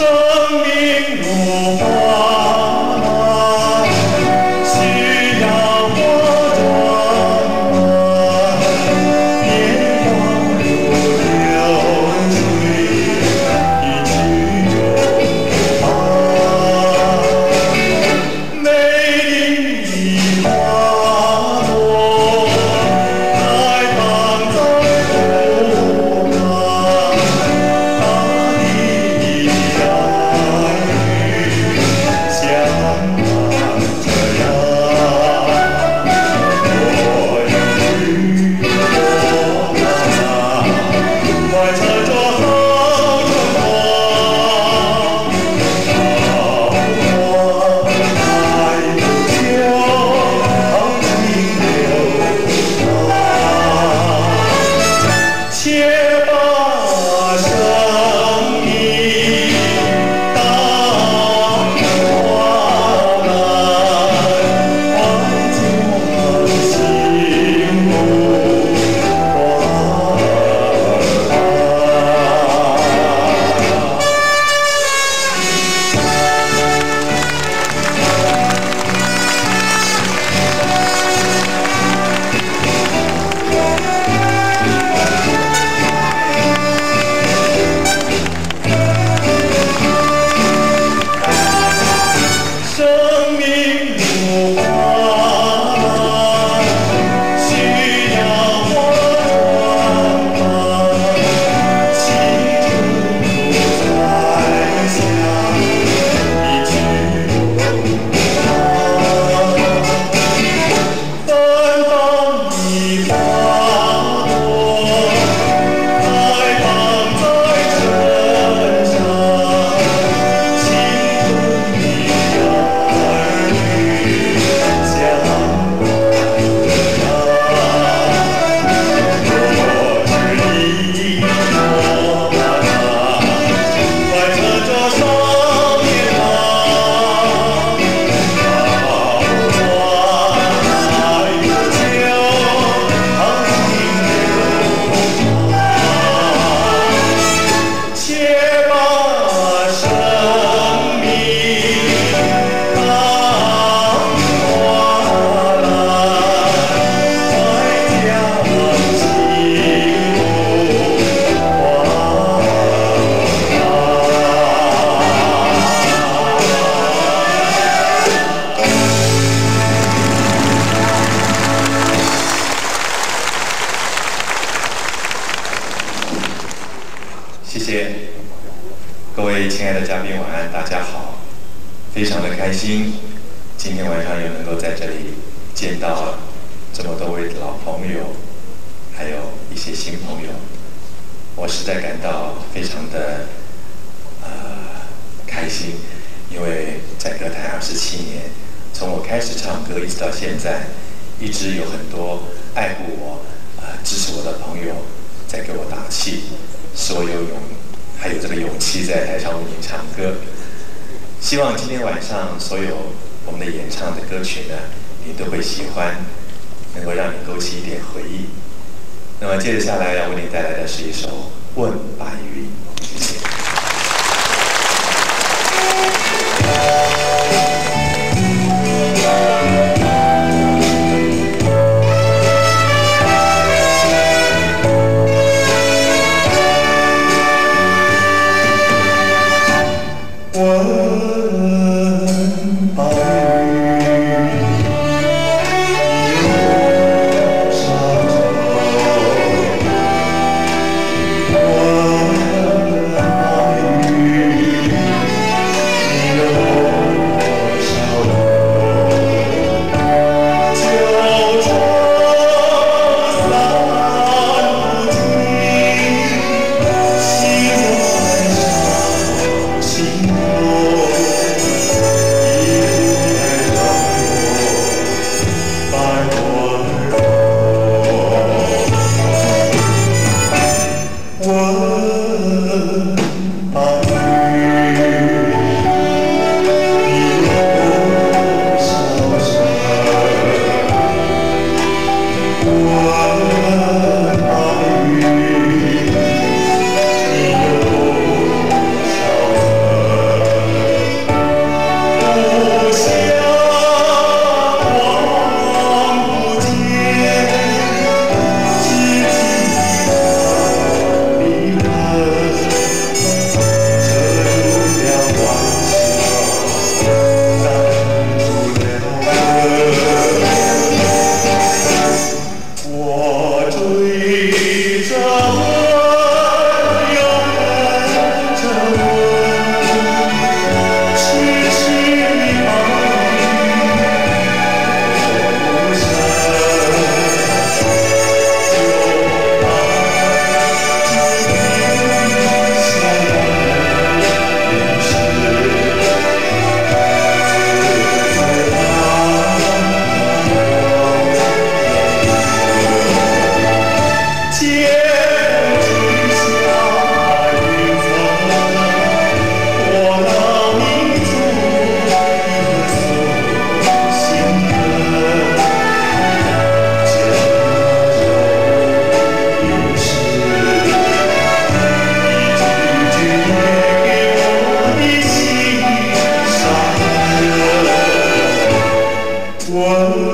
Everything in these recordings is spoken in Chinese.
生命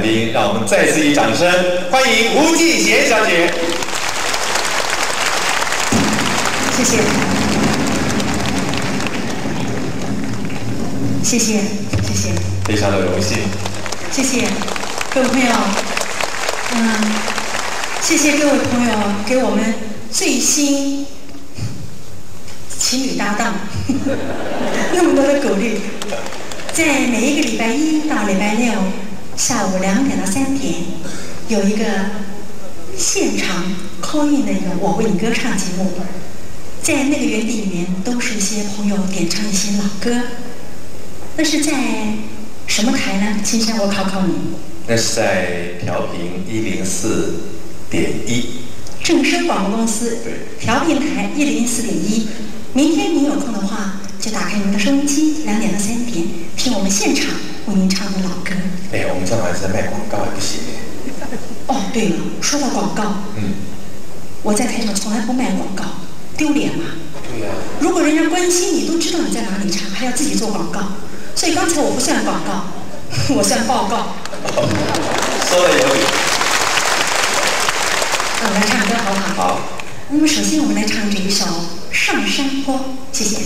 来宾，让我们再次以掌声欢迎吴继贤小姐。谢谢，谢谢，谢谢，非常的荣幸。谢谢各位朋友，嗯，谢谢各位朋友给我们最新情侣搭档 那么多的鼓励，在每一个礼拜一到礼拜六下午两点到三点有一个现场 call in 的一个我为你歌唱节目。在那个园地里面，都是一些朋友点唱一些老歌。那是在什么台呢？金山，我考考你。那是在调频一零四点一。正声广播公司。对。调频台一零四点一。明天您有空的话，就打开您的收音机，两点到三点，听我们现场为您唱的老歌。这样在卖广告，不行。哦，对了，说到广告，嗯，我在台上从来不卖广告。丢脸嘛？对呀。如果人家关心你，都知道你在哪里唱，还要自己做广告，所以刚才我不算广告，我算报告。说的有理。那我们来唱歌好不好？好。那么首先我们来唱这一首《上山坡》，谢谢。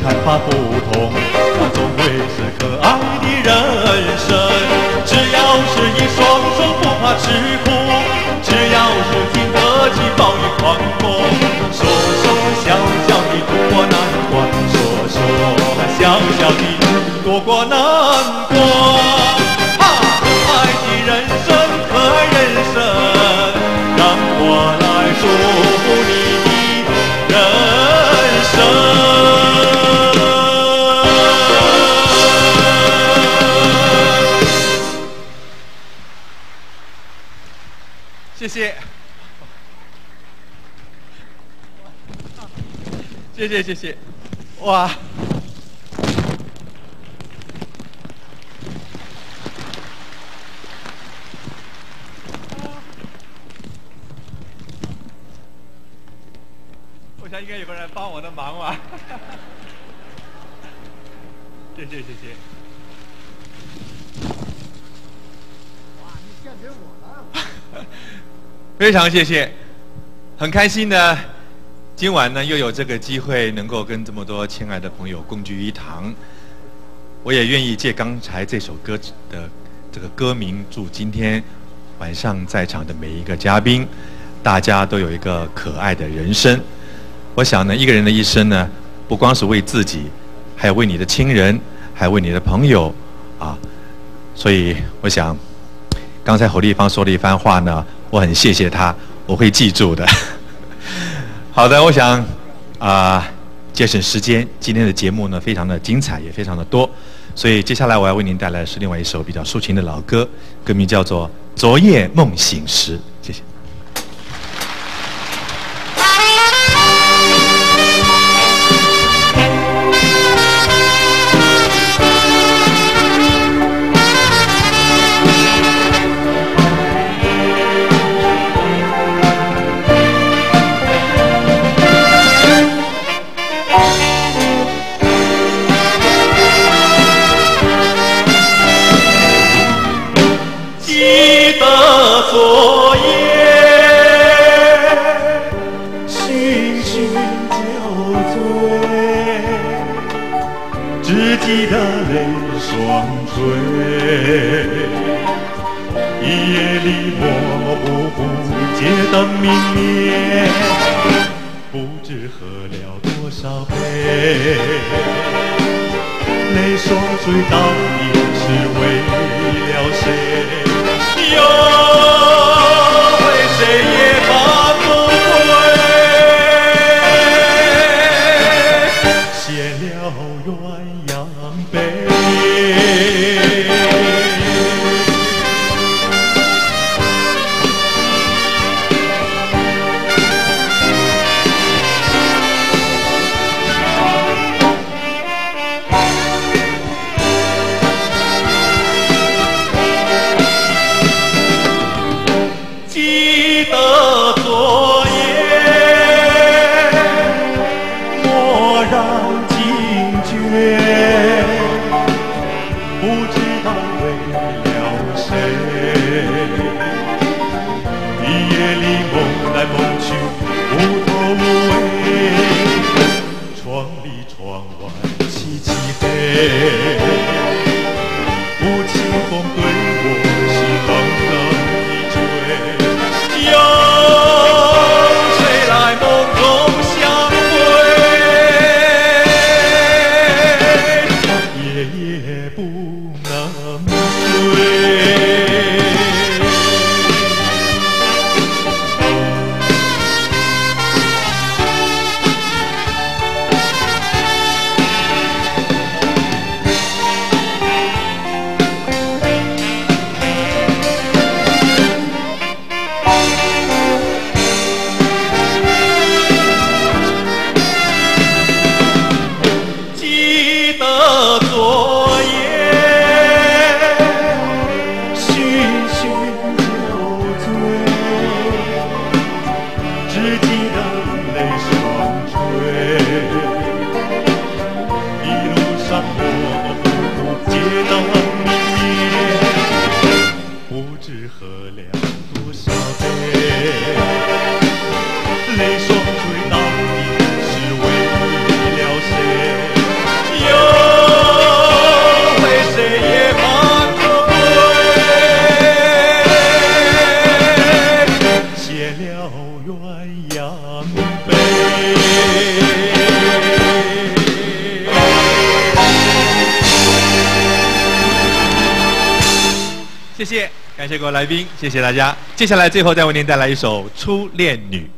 看花火。哇！我想应该有个人帮我的忙吧。谢谢谢谢。哇，你献给我了！非常谢谢，很开心的。今晚呢，又有这个机会能够跟这么多亲爱的朋友共聚一堂，我也愿意借刚才这首歌的这个歌名，祝今天晚上在场的每一个嘉宾，大家都有一个可爱的人生。我想呢，一个人的一生呢，不光是为自己，还有为你的亲人，还有为你的朋友啊。所以，我想刚才侯立芳说了一番话呢，我很谢谢他，我会记住的。好的，我想啊，节省时间，今天的节目呢非常的精彩，也非常的多，所以接下来我要为您带来是另外一首比较抒情的老歌，歌名叫做《昨夜梦醒时》。也不谢谢大家。接下来最后再为您带来一首初恋女。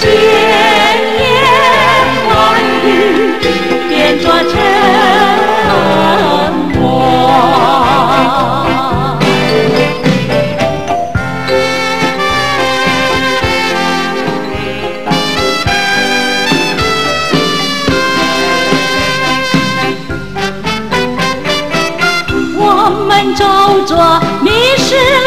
千言万语变作沉默我们走着迷失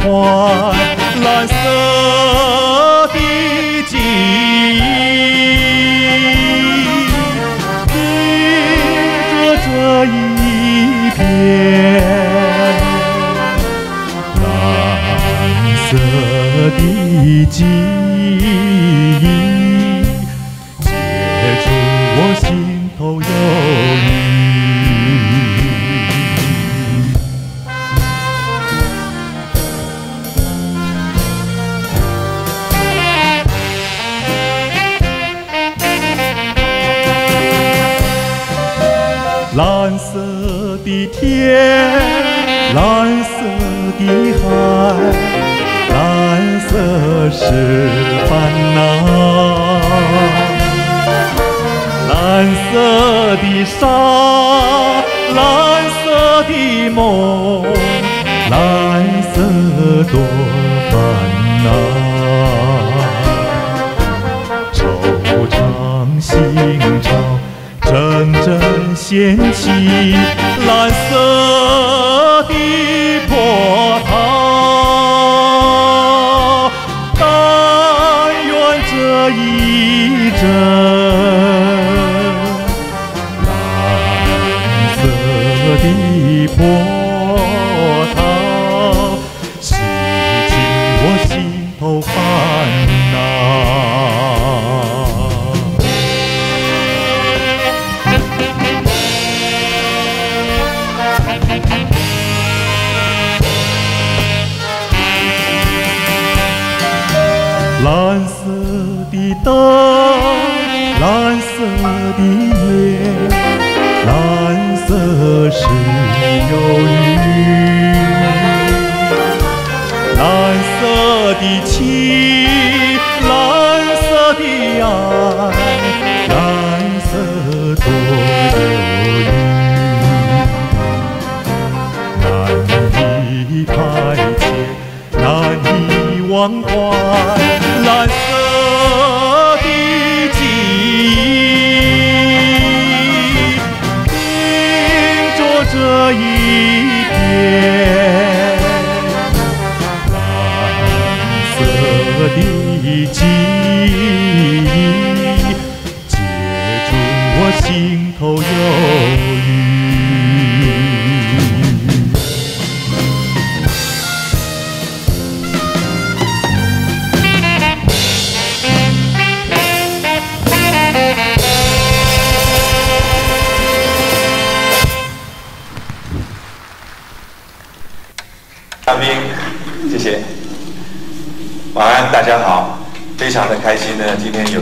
怀蓝色的记忆，印着这一片蓝色的记忆，蓝色的海，蓝色是烦恼。蓝色的沙，蓝色的梦，蓝色多烦恼。掀起蓝色的波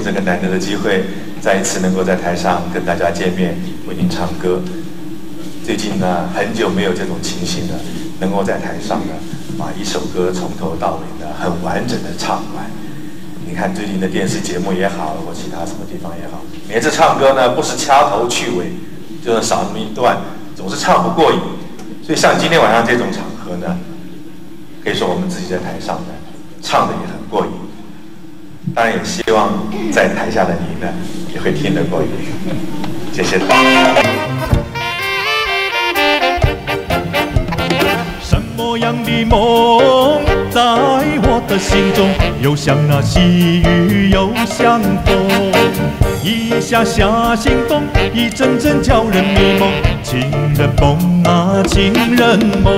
这个难得的机会，再一次能够在台上跟大家见面，为您唱歌。最近呢，很久没有这种情形了，能够在台上呢，把一首歌从头到尾呢，很完整的唱完。你看最近的电视节目也好，或其他什么地方也好，每次唱歌呢，不是掐头去尾，就是少那么一段，总是唱不过瘾。所以像今天晚上这种场合呢，可以说我们自己在台上呢，唱的也很过瘾。当然也希望在台下的你呢，也会听得过瘾。谢谢。什么样的梦在我的心中，又像那细雨又像风，一下下心动，一阵阵叫人迷蒙。情人梦啊，情人梦，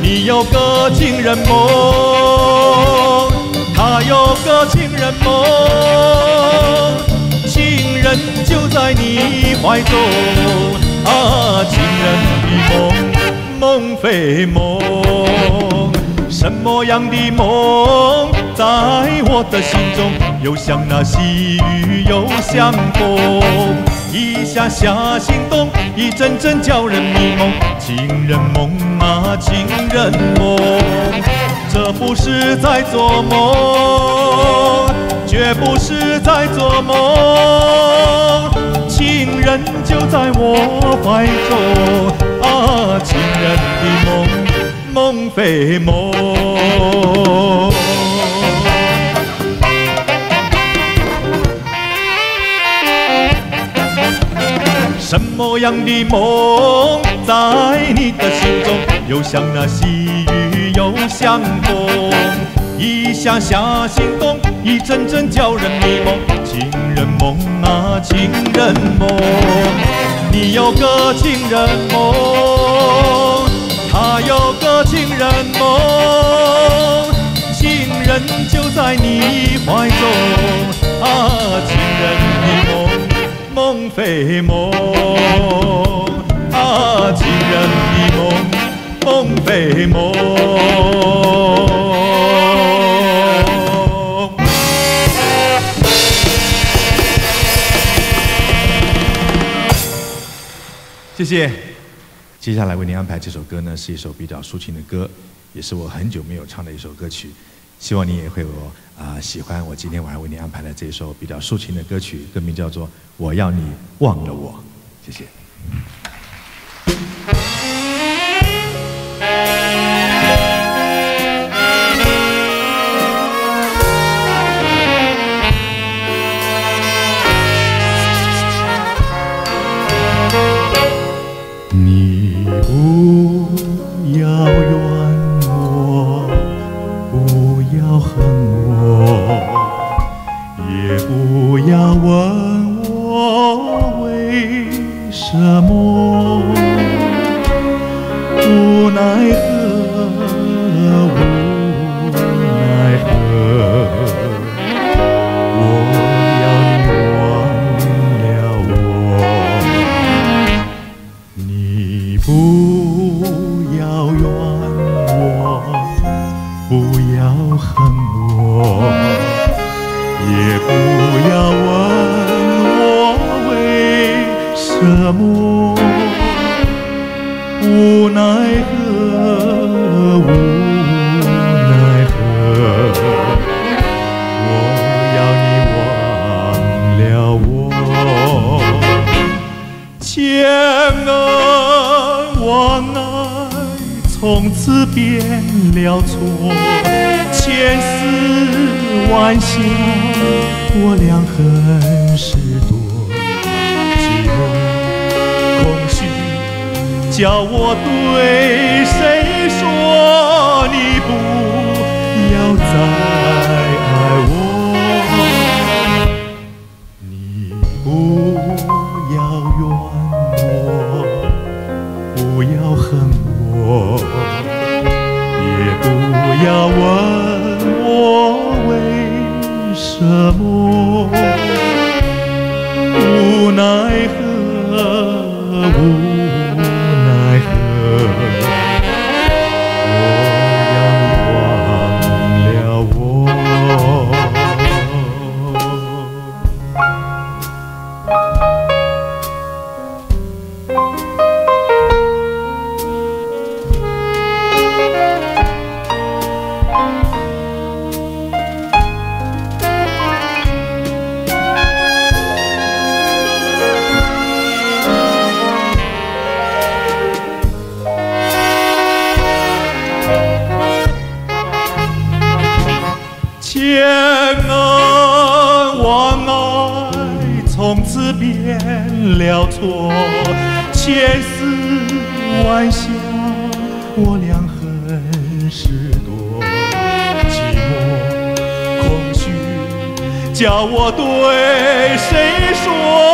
你有个情人梦，他有个情人梦，情人就在你怀中啊，情人的梦。梦非梦，什么样的梦在我的心中，又像那细雨又像风，一下下心动，一阵阵叫人迷梦。情人梦啊，情人梦，这不是在做梦，绝不是在做梦。情人就在我怀中啊，情人的梦，梦非梦。什么样的梦在你的心中？又像那细雨，又像风，一下下心动，一阵阵叫人迷梦。情人梦啊，情人梦，你有个情人梦，他有个情人梦，情人就在你怀中啊，情人的梦。梦非梦啊，情人的梦，梦非梦。谢谢。接下来为您安排这首歌呢，是一首比较抒情的歌，也是我很久没有唱的一首歌曲。希望你也会我啊、喜欢我今天晚上为您安排的这首比较抒情的歌曲，歌名叫做《我要你忘了我》。谢谢。问我为什么，千恩万爱从此变了错，千思万想我俩很是多，寂寞空虚叫我对谁说？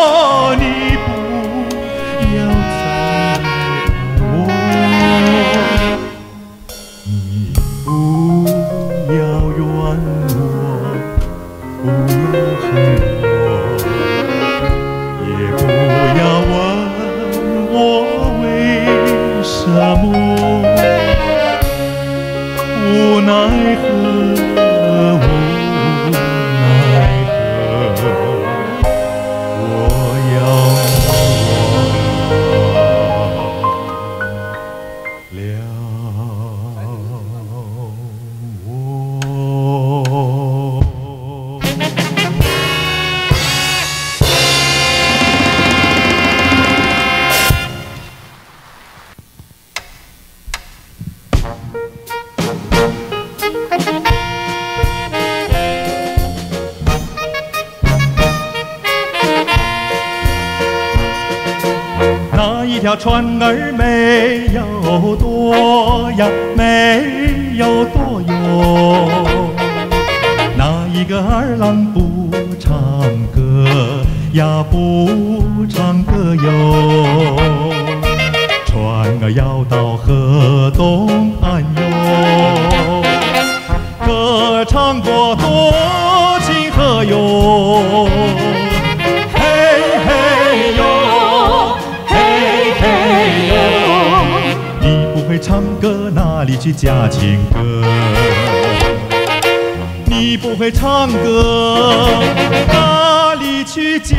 家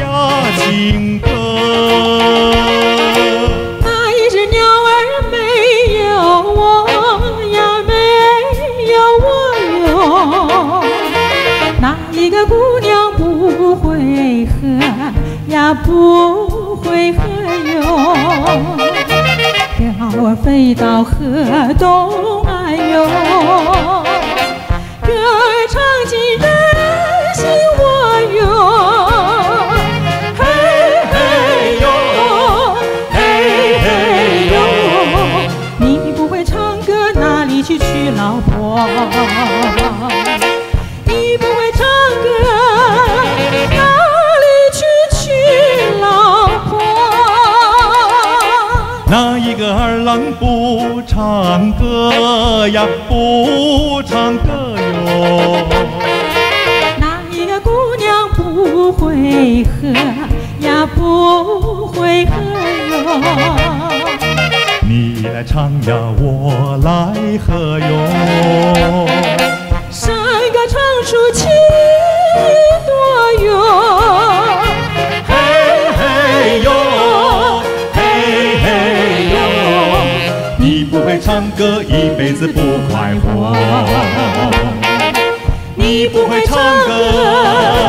情歌？那一只鸟儿没有我呀，没有我哟。那一个姑娘不会喝呀，不会喝哟。鸟儿飞到河东岸哟，歌呀？不唱歌哟。哪一个姑娘不会喝呀？不会喝哟。你来唱呀，我来喝哟。山歌唱出情多哟，嘿嘿哟，嘿嘿哟，你不会唱歌，一辈子不快活。你不会唱歌，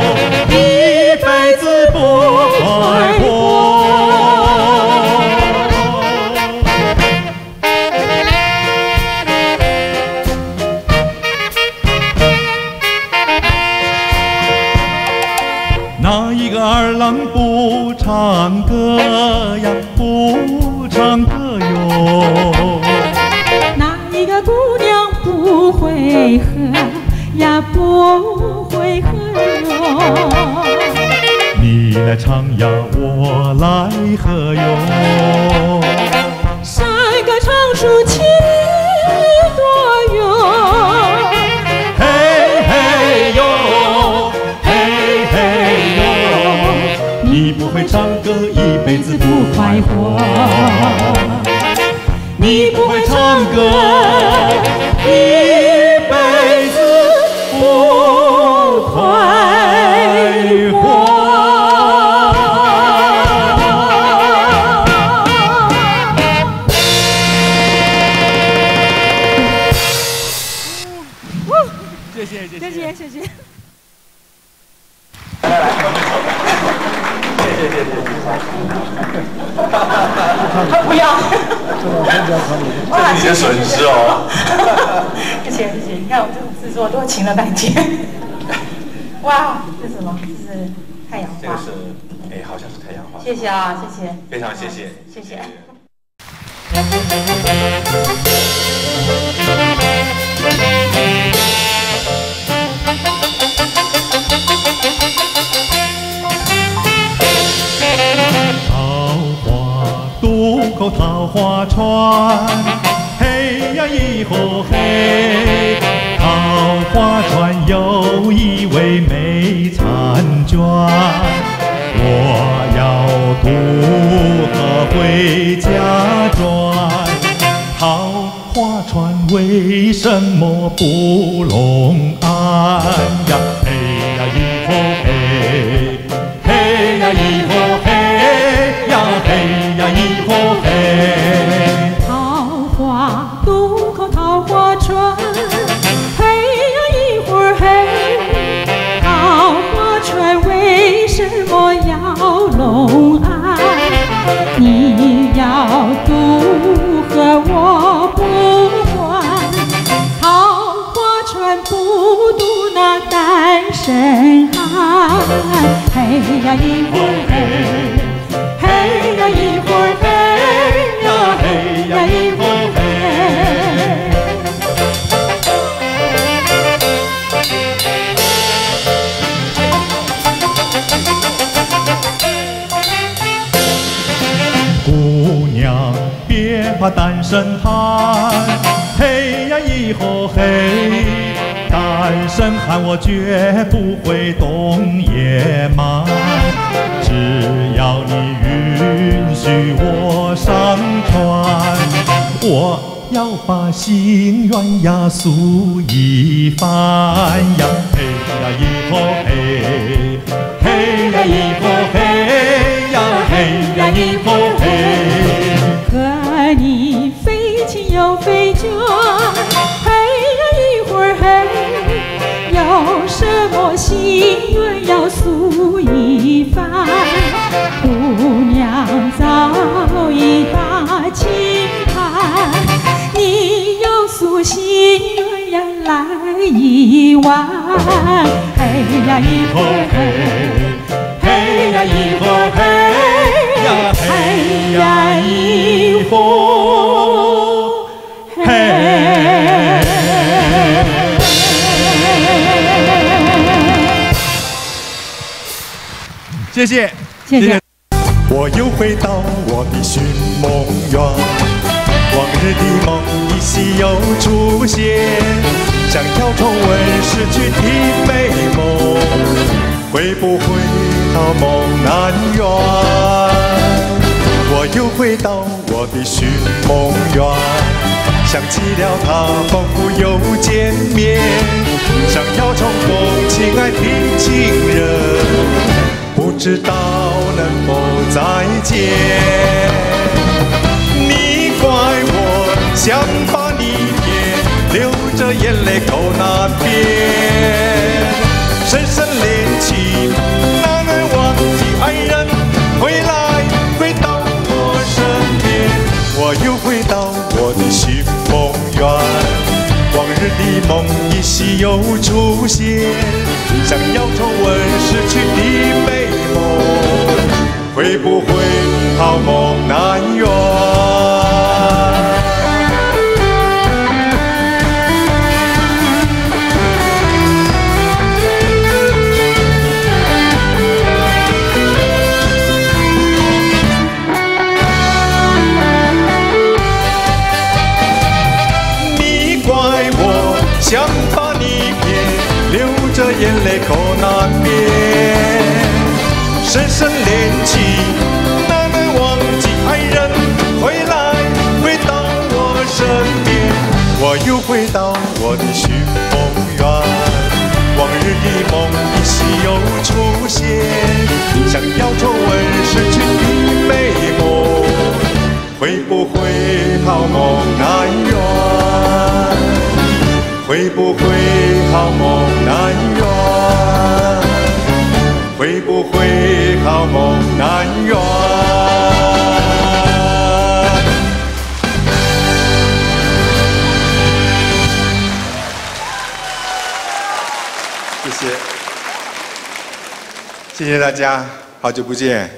唱呀，我来喝哟。山歌唱出情多哟，嘿嘿哟，嘿嘿哟，你不会唱歌，一辈子不快活。你不会唱歌，你不要，这是你的损失哦。谢谢谢谢，你看我这种制作多勤了半天。哇，这是什么？这是太阳花。这个是，哎，好像是太阳花。谢谢啊，谢谢。非常谢谢，谢谢。桃桃花船，嘿呀咿吼嘿，桃花船有一位美婵娟，我要渡河回家转。桃花船为什么不拢岸呀？嘿呀咿吼嘿，嘿呀咿吼嘿呀，嘿嘿呀一呼嘿，嘿呀一呼嘿呀，嘿呀一呼嘿。姑娘别怕单身哈。单身汉我绝不会动野蛮，只要你允许我上船，我要把心愿呀诉一番呀，嘿呀以后嘿，嘿呀以后嘿呀，嘿呀以后嘿。和你飞亲又飞卷，心愿要诉一番？姑娘早已把情谈，你有诉心愿呀来一碗，嘿呀一会儿嘿，嘿呀一会儿嘿呀嘿呀一会儿嘿。谢谢，谢谢。我又回到我的寻梦园，往日的梦依稀又出现，想要重温逝去的美梦，会不会好梦难圆？我又回到我的寻梦园，想起了他仿佛又见面，想要重逢亲爱的情人。不知道能否再见。你怪我想把你骗，流着眼泪口难辩。深深恋情，梦依稀又出现，想要重温失去的美梦，会不会好梦难圆？我的寻梦园。往日的梦依稀又出现，想要重温逝去的美梦，会不会好梦难圆？会不会好梦难圆？会不会好梦难圆？谢谢大家，好久不见。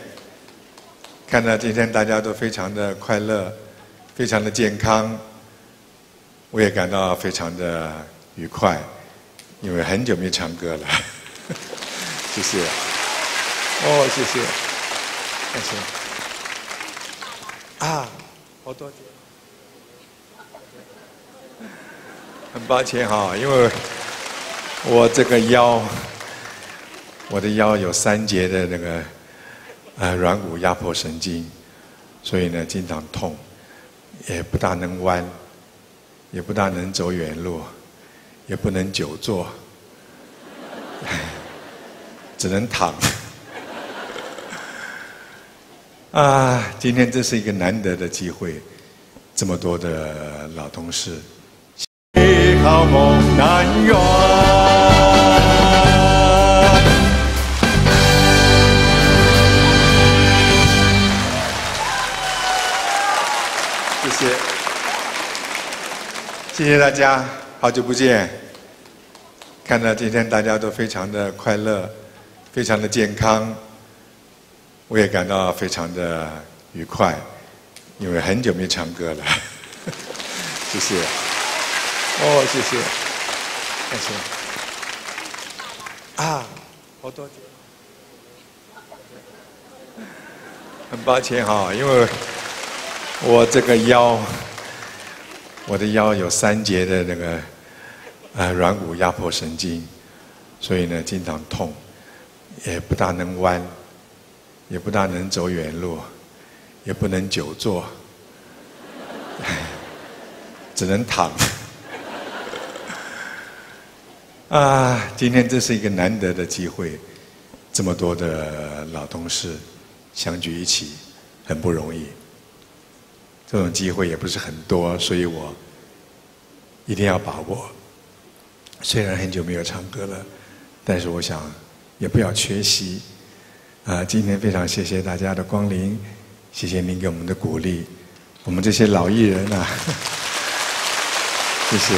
看到今天大家都非常的快乐，非常的健康，我也感到非常的愉快，因为很久没唱歌了。谢谢，哦，谢谢，谢谢。啊，好多。很抱歉哈，因为我这个腰，我的腰有三节的那个呃软骨压迫神经，所以呢经常痛，也不大能弯，也不大能走远路，也不能久坐，只能躺。啊，今天这是一个难得的机会，这么多的老同事。好梦难圆。谢谢大家，好久不见。看到今天大家都非常的快乐，非常的健康，我也感到非常的愉快，因为很久没唱歌了。谢谢。哦，谢谢，谢谢。啊，好多。很抱歉哈，因为我这个腰，我的腰有三节的那个呃软骨压迫神经，所以呢经常痛，也不大能弯，也不大能走远路，也不能久坐，只能躺。啊，今天这是一个难得的机会，这么多的老同事相聚一起，很不容易。这种机会也不是很多，所以我一定要把握。虽然很久没有唱歌了，但是我想也不要缺席。啊，今天非常谢谢大家的光临，谢谢您给我们的鼓励，我们这些老艺人啊，谢谢。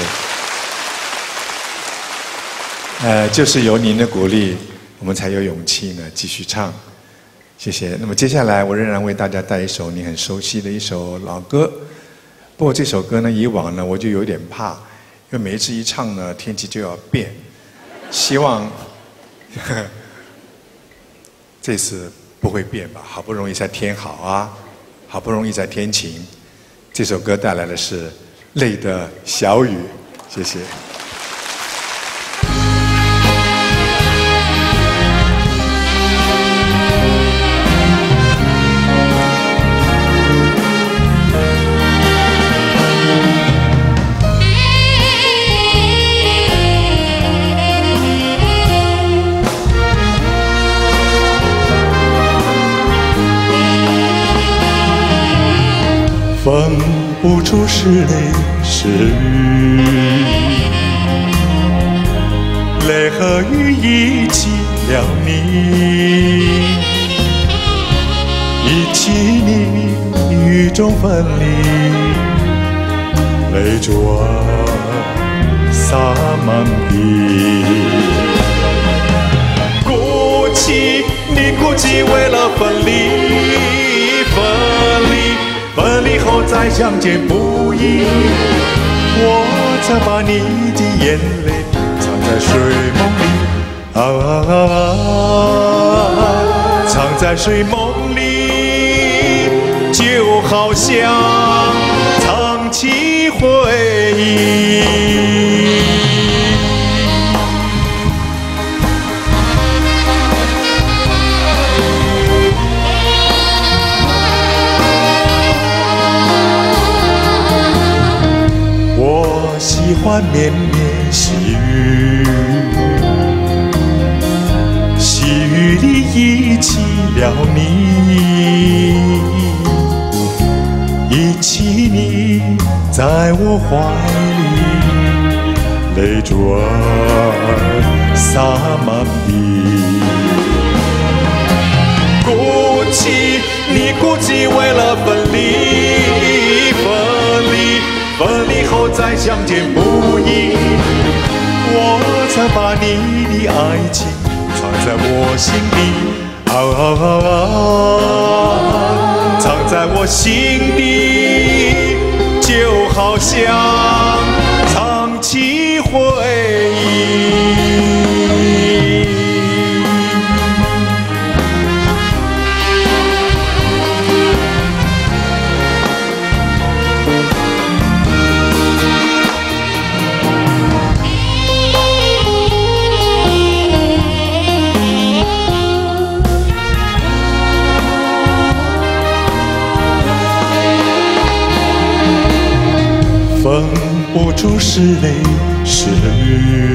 呃，就是有您的鼓励，我们才有勇气呢继续唱。谢谢。那么接下来，我仍然为大家带一首你很熟悉的一首老歌。不过这首歌呢，以往呢我就有点怕，因为每一次一唱呢，天气就要变。希望这次不会变吧？好不容易才天好啊，好不容易才天晴。这首歌带来的是泪的小雨。谢谢。分不出是泪是雨，泪和雨一起了你，一起你雨中分离，泪珠儿洒满地。哭泣，你哭泣为了分离，再相见不易，我曾把你的眼泪藏在睡梦里，啊，藏在睡梦里，就好像藏起回忆。欢绵绵细雨，细雨里忆起了你，忆起你在我怀里，泪转。再相见不易，我曾把你的爱情藏在我心底，啊，藏在我心底，就好像不出是泪是雨，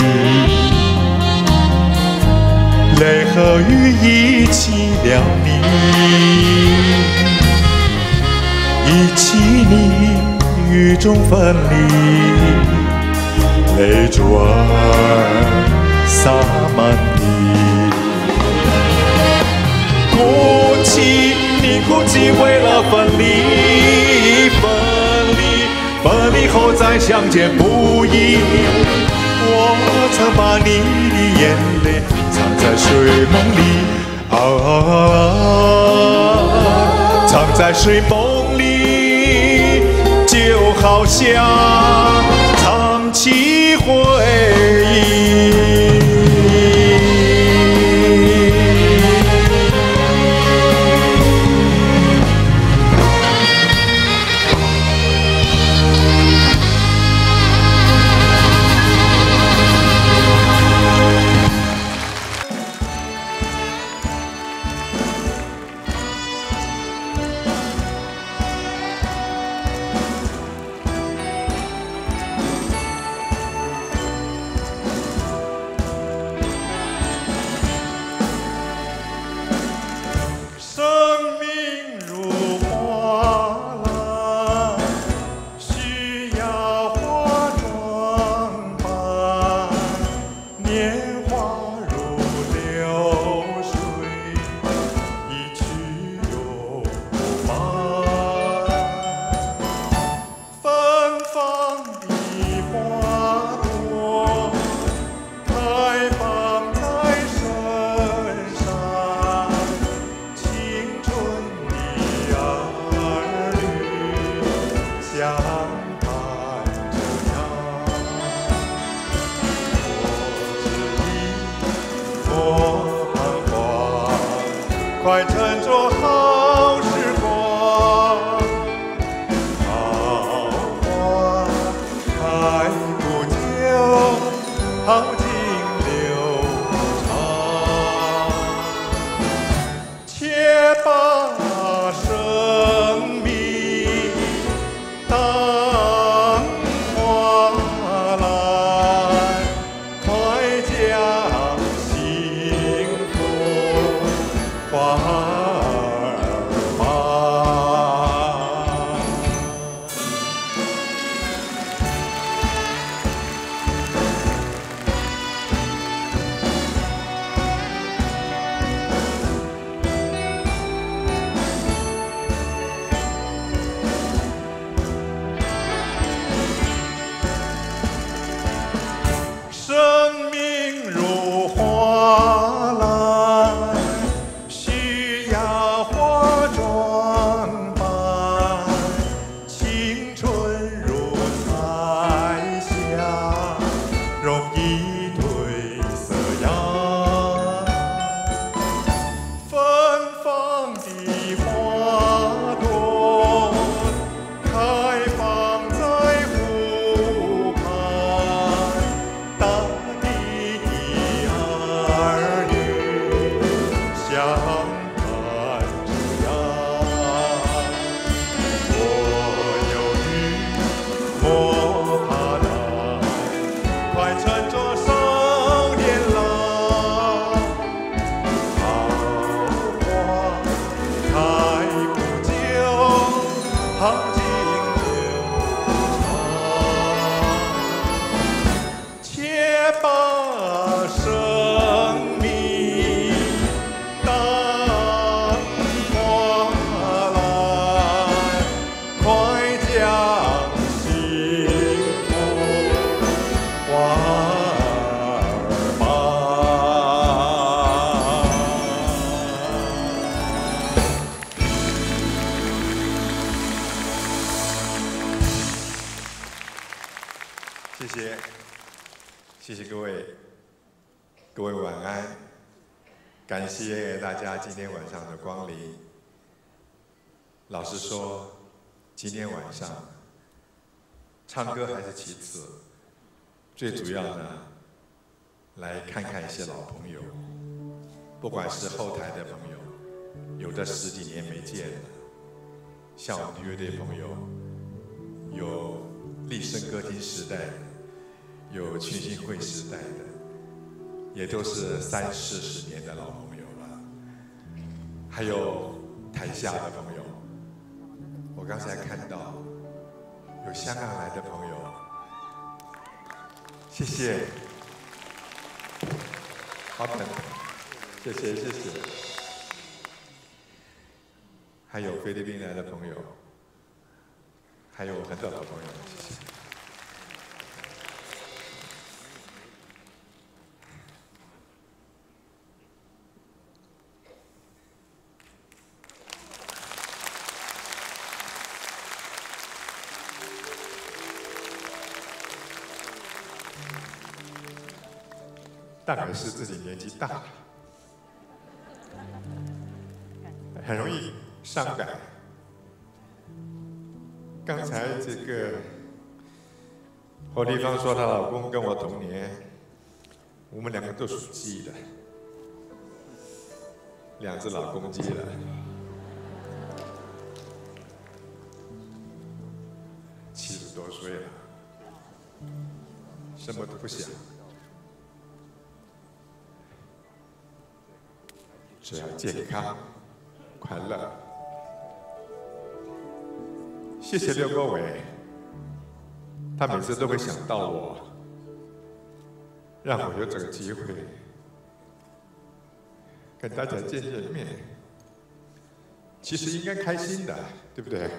泪和雨一起了你，一起你雨中分离，泪转洒满地。哭泣，你哭泣为了，分离。以后再相见不易，我曾把你的眼泪藏在睡梦里，啊，藏在睡梦里，就好像藏起回最主要呢，来看看一些老朋友，不管是后台的朋友，有的十几年没见了，像我们的乐队朋友，有立声歌厅时代的。有群星会时代的，也都是三四十年的老朋友了。还有台下的朋友，我刚才看到有香港来的朋友，谢谢，好等，谢谢谢谢。还有菲律宾来的朋友，还有很早的朋友，谢谢。大概是自己年纪大了，很容易伤感。刚才这个侯丽芳说她老公跟我同年，我们两个都属鸡的，两只老公鸡了。七十多岁了，什么都不想。只要健康、快乐。谢谢刘国伟，他每次都会想到我，让我有这个机会跟大家见见面。其实应该开心的，对不对？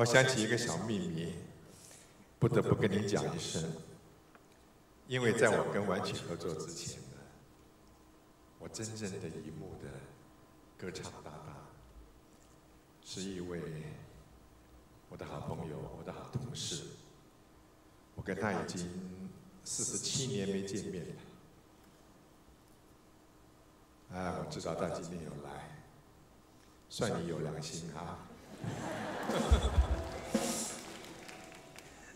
我想起一个小秘密，不得不跟你讲一声，因为在我跟完曲合作之前呢，我真正的一幕的歌唱搭档，是一位我的好朋友，我的好同事，我跟他已经四十七年没见面了。啊，我知道他今天有来，算你有良心啊。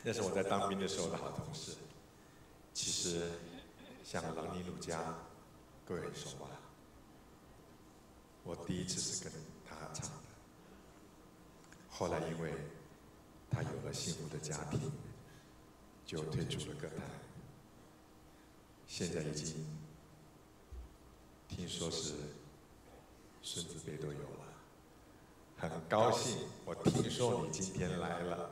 那是我在当兵的时候的好同事。其实，像《朗尼鲁加》，各位说吧？我第一次是跟他唱的。后来因为他有了幸福的家庭，就退出了歌坛。现在已经听说是孙子辈都有了。很高兴，我听说你今天来了，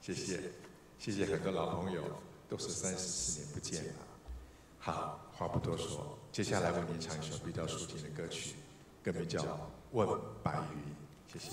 谢谢，谢谢很多老朋友，都是三十四年不见了。好，话不多说，接下来为您唱一首比较抒情的歌曲，歌名叫《问白云》，谢谢。